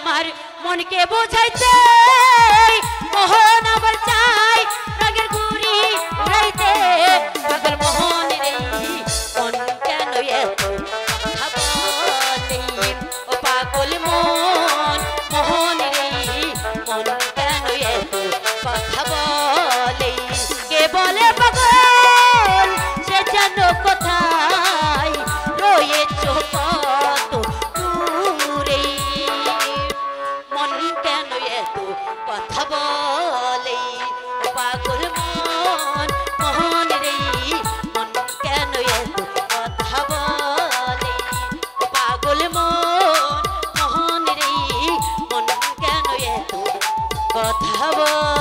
আমার মনকে বোঝাইতে। মোহন আবার চাই, রাগের ঘুরি উড়াইতে। পাগল মোহন রে মন কেন পাগল মন, মোহন রে মন কেন কথা বলে? কে বলে পাগল? সে যেন কথা বল